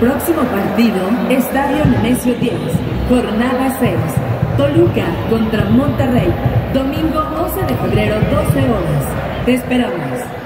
Próximo partido, Estadio Nemesio 10, jornada 6. Toluca contra Monterrey, domingo 11 de febrero, 12 horas. Te esperamos.